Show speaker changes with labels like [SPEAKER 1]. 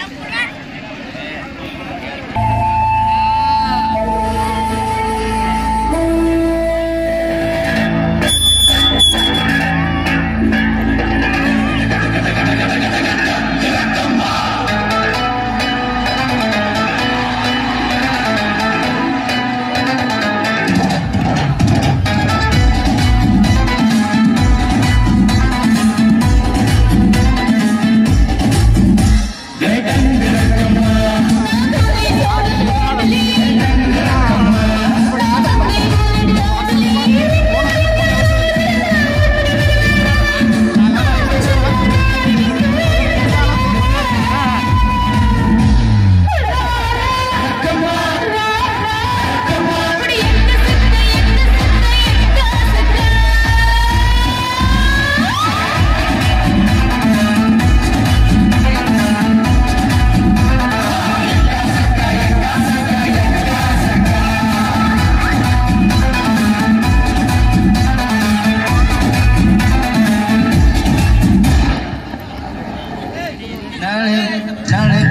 [SPEAKER 1] temporada. Tell him, tell him.